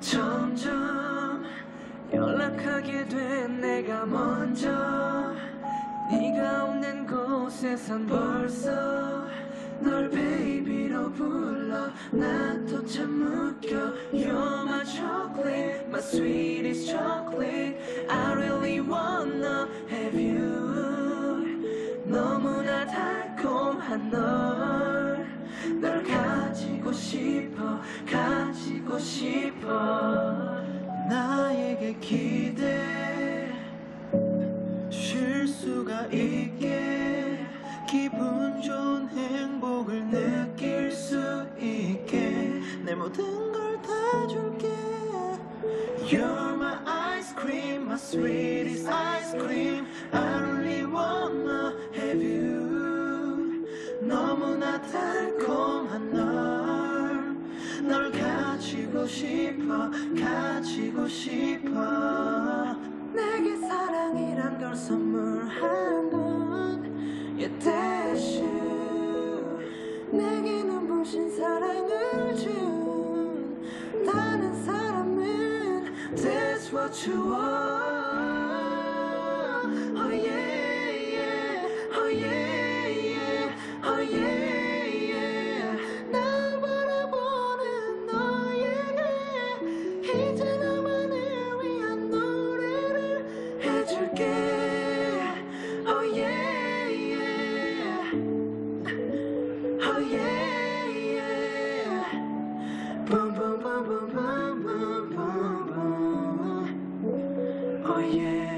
점점 연락하게 된 내가 먼저 네가 없는 곳에선 벌써 널 베이비로 불러 나도 참 웃겨 You're my chocolate, my sweetest chocolate I really wanna have you 너무나 달콤한 가지고 싶어 가지고 싶어 나에게 기대 쉴 수가 있게 기분 좋은 행복을 느낄 수 있게 내 모든 걸 다 줄게 You're my ice cream, my sweetest ice cream I really wanna 널 가지고 싶어 가지고 싶어. 내게 사랑이란 걸 선물한 건얘 대신 내게 눈부신 사랑을 준 다른 사람은 That's what you are. oh